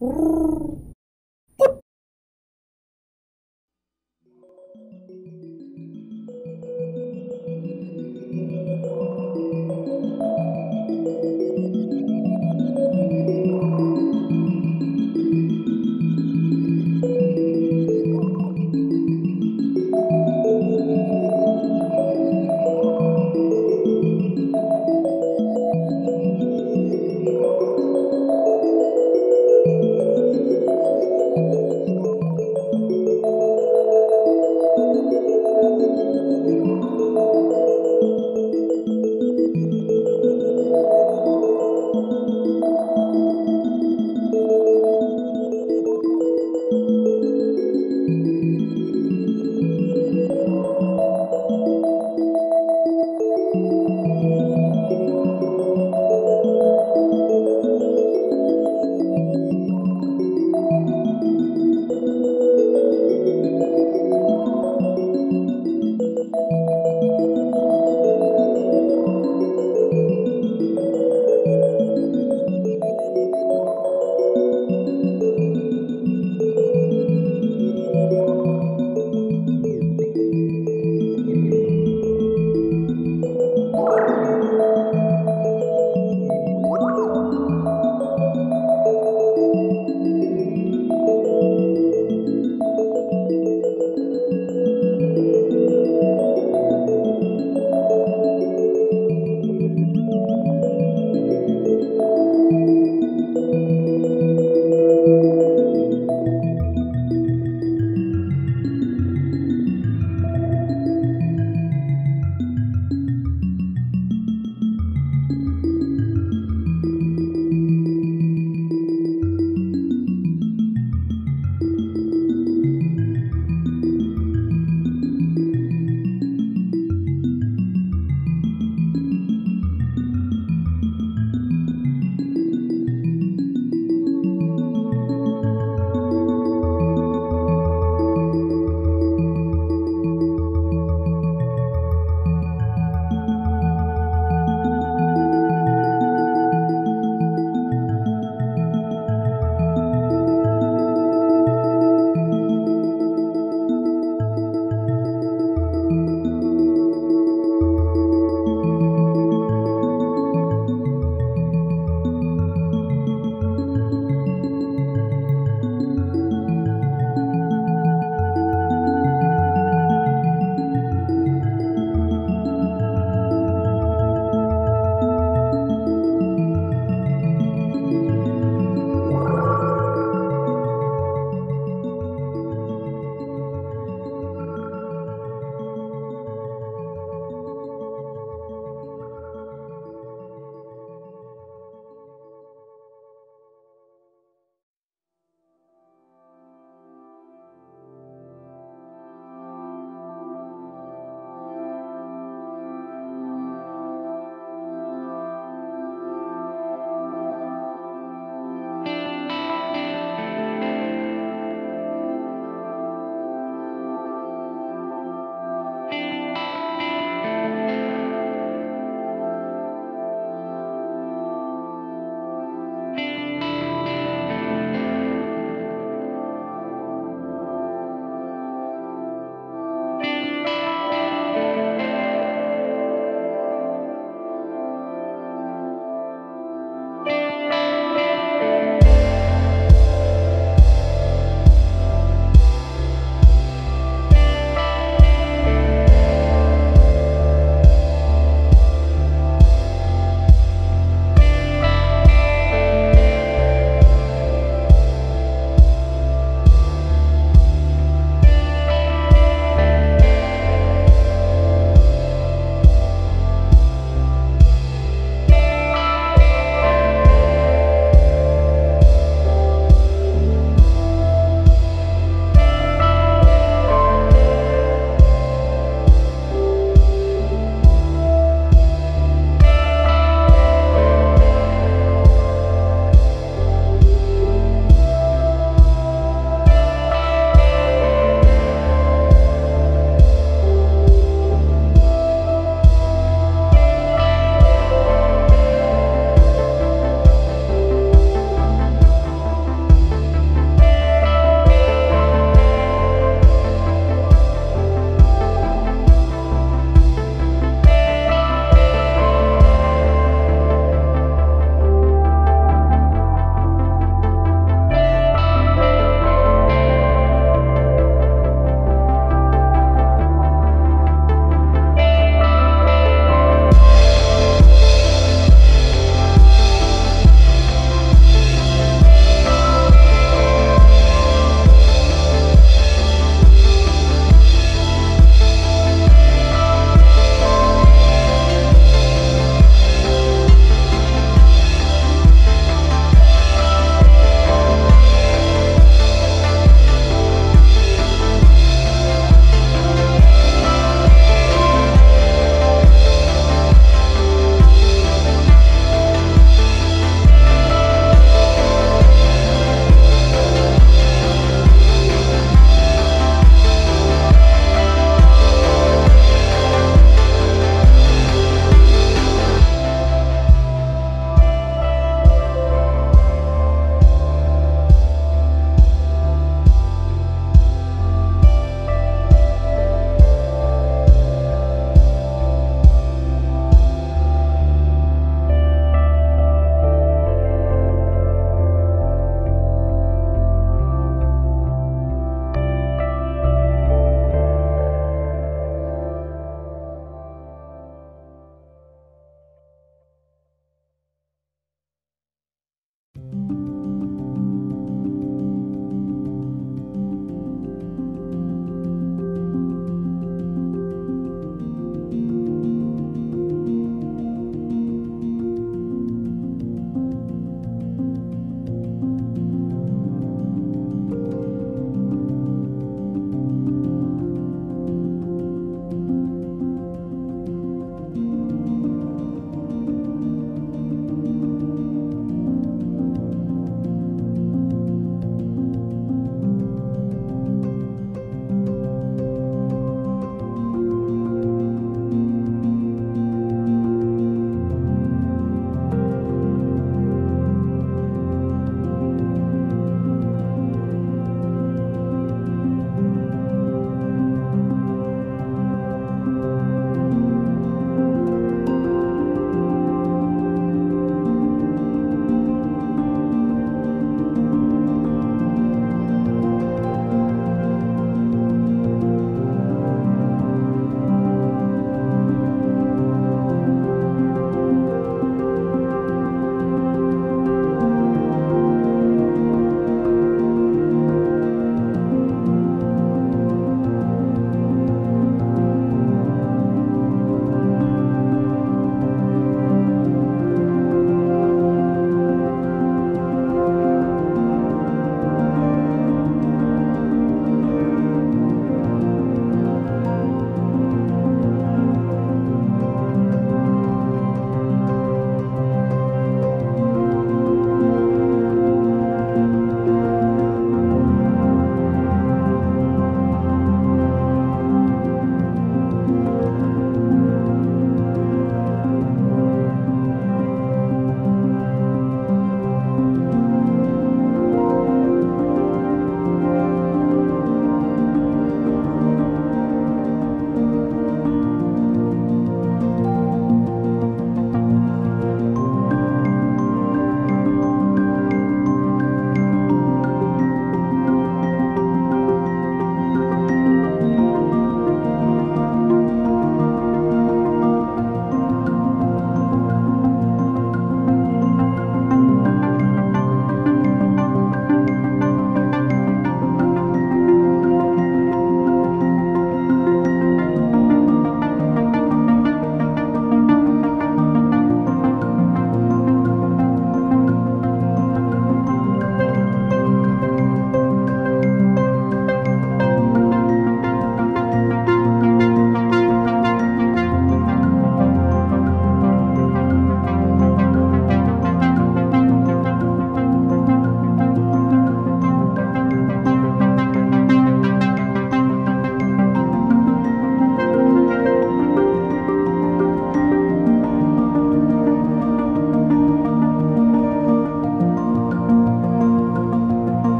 Grrr.